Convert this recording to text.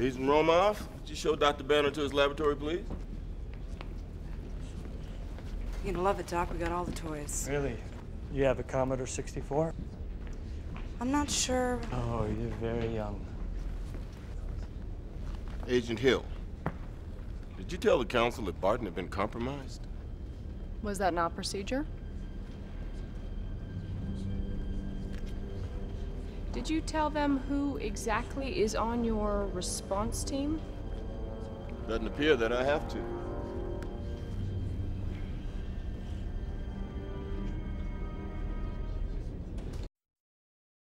Agent Romanoff, would you show Dr. Banner to his laboratory, please? You're gonna love it, Doc. We got all the toys. Really? You have a Commodore 64? I'm not sure. Oh, you're very young. Agent Hill, did you tell the council that Barton had been compromised? Was that not procedure? Did you tell them who exactly is on your response team? Doesn't appear that I have to.